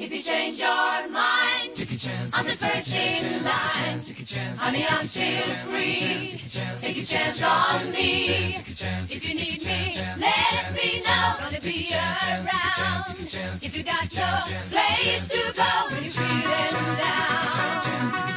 If you change your mind, take a chance. I'm the first in line. Take a chance. Honey, I'm still free. Take a chance on me. If you need me, let me know. Gonna be around. If you got no place to go when you're feeling down.